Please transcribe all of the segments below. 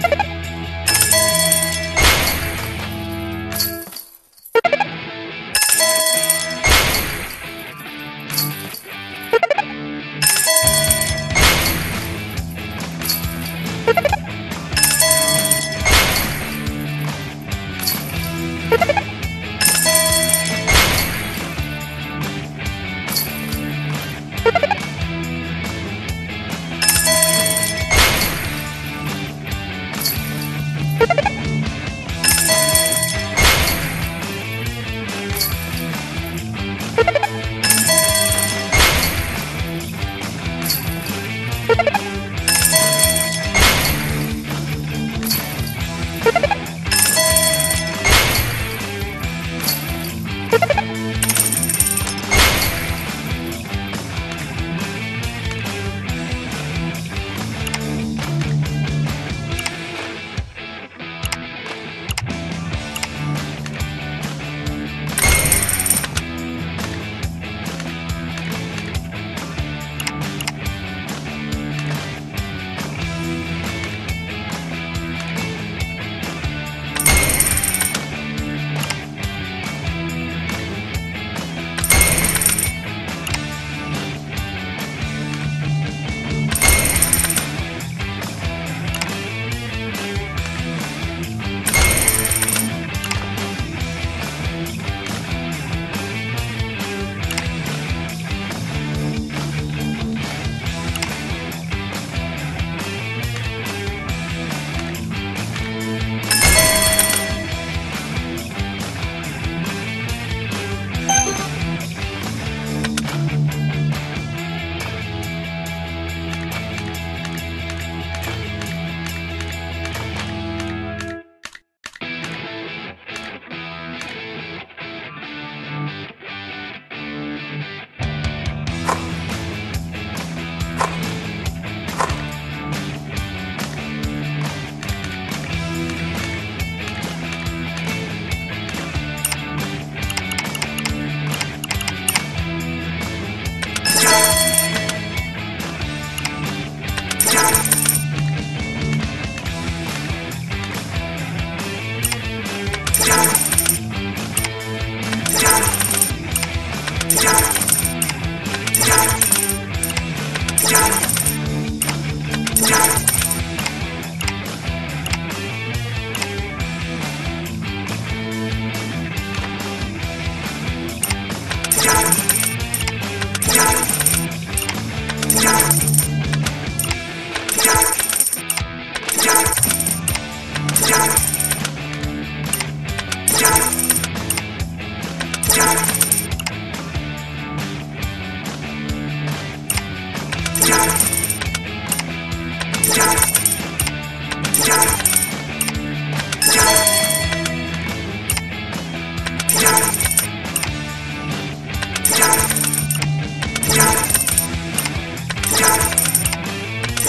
you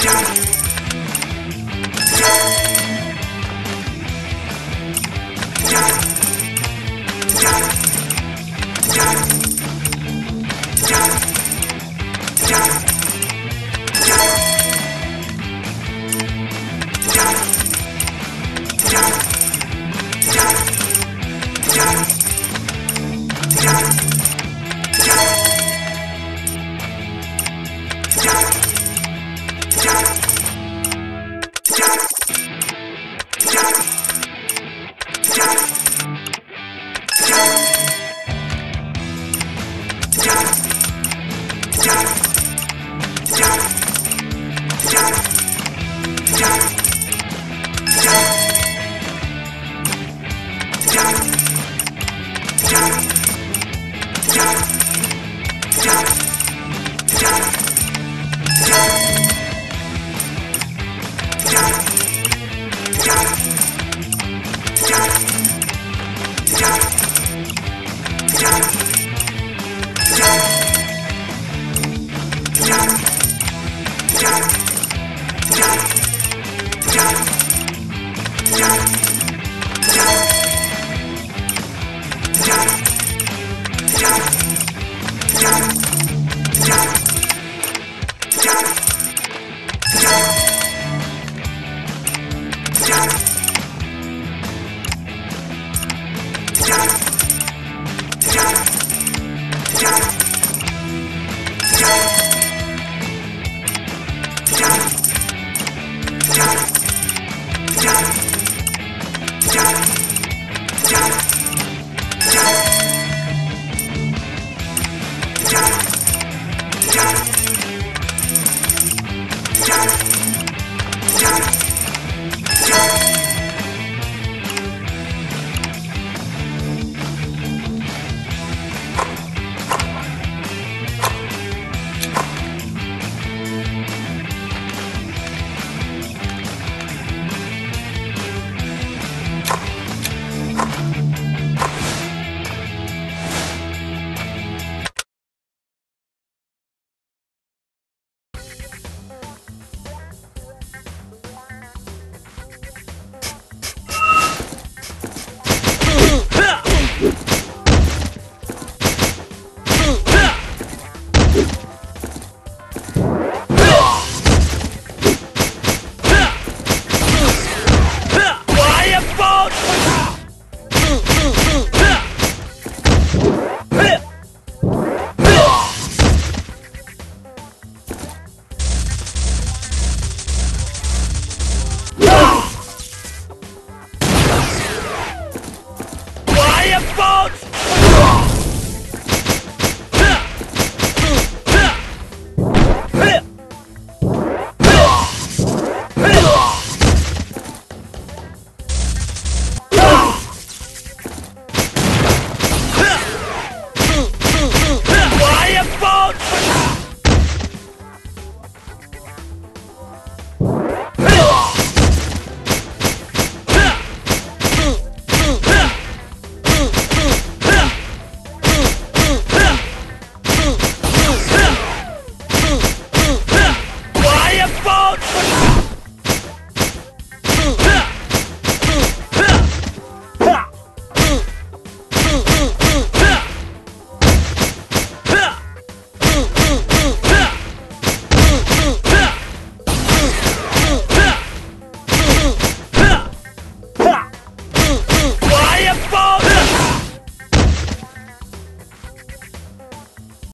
Thank you. Yeah. you. Yeah.